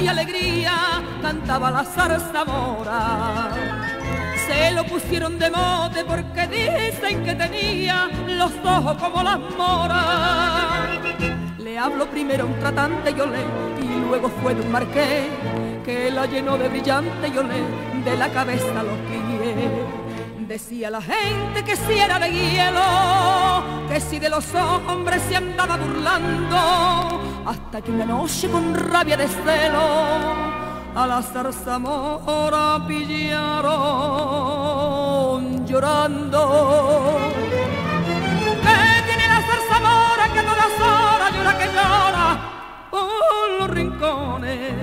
y alegría cantaba la zarzamora. Se lo pusieron de mote porque dicen que tenía los ojos como las moras. Le hablo primero un tratante, y luego fue de un marqués que la llenó de brillante, yo le, de la cabeza a los pies. Decía la gente que si era de hielo, que si de los hombres se andaba burlando, hasta que una noche con rabia de celo a la zarzamora pillaron llorando. ¿Qué tiene la zarzamora que todas horas llora que llora por los rincones?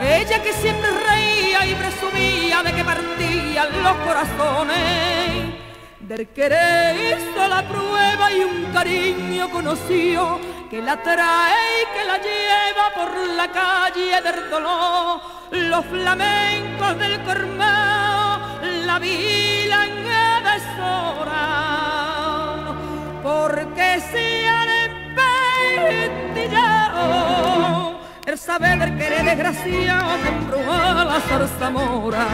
Ella que siempre reía y presumía de que partían los corazones. Del querer hizo la prueba y un cariño conoció que la trae y que la lleva por la calle del dolor. Los flamencos del cormao la vilan a deshora, porque se han empestillado el saber del querer desgraciado que embruja la zarzamora.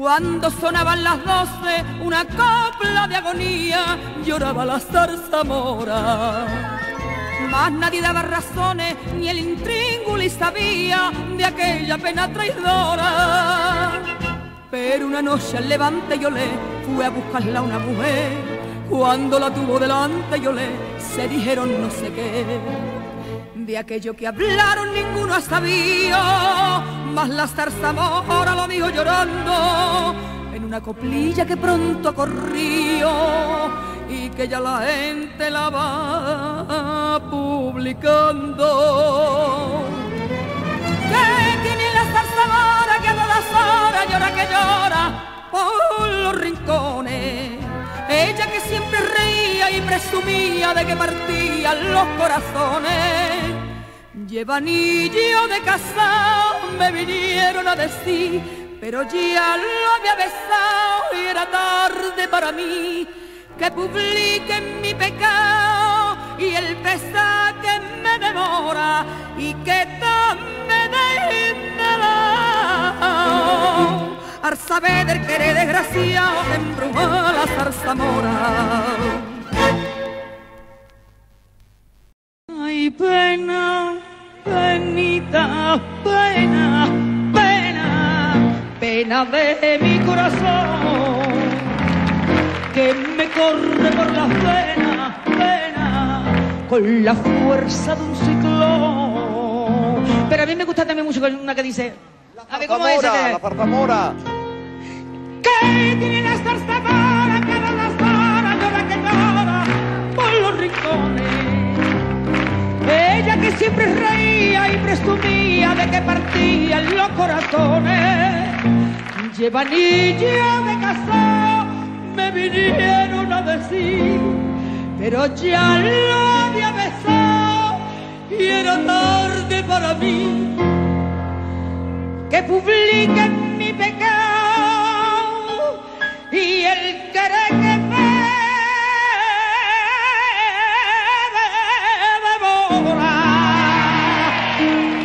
Cuando sonaban las doce, una copla de agonía lloraba la zarzamora. Más nadie daba razones, ni el intríngulis sabía de aquella pena traidora. Pero una noche al levante yo le fui a buscarla una mujer. Cuando la tuvo delante yo le se dijeron no sé qué. De aquello que hablaron ninguno ha sabido, más la zarzamora lo dijo llorando una coplilla que pronto corrió y que ya la gente la va publicando. ¿Qué tiene la zarzamora que a todas horas llora que llora por los rincones? Ella que siempre reía y presumía de que partían los corazones. Lleva anillo de casado, me vinieron a decir, pero ya lo había besado y era tarde para mí que publiquen mi pecado y el pesar que me demora y que tan me dejen de lado. Al saber del querer desgraciado que embrujó la zarzamora. Ay, pena, penita, pena, pena de mi corazón, que me corre por las venas, con la fuerza de un ciclón. Pero a mí me gusta también mucho una que dice, a ver cómo es Zarzamora, la zarzamora. que tiene la zarzamora, que no las horas llora que llora por los rincones. Ella que siempre reía y presumía de que partían los corazones. Lleva anillo de me vinieron a decir, pero ya lo había besado y era tarde para mí. Que publiquen mi pecado y el que me devora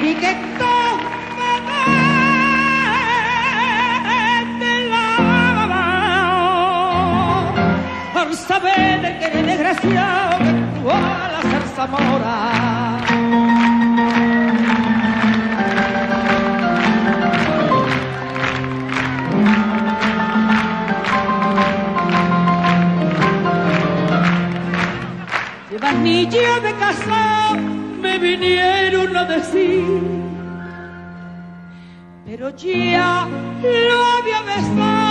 y que todo que tú a de casado, me vinieron a decir, pero ya lo había besado